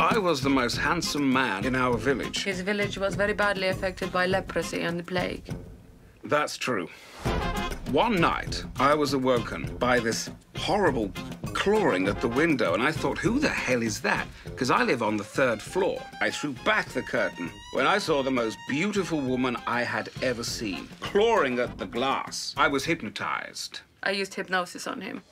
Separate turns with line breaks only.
I was the most handsome man in our village.
His village was very badly affected by leprosy and the plague.
That's true. One night, I was awoken by this horrible clawing at the window, and I thought, who the hell is that? Because I live on the third floor. I threw back the curtain when I saw the most beautiful woman I had ever seen, clawing at the glass. I was hypnotized.
I used hypnosis on him.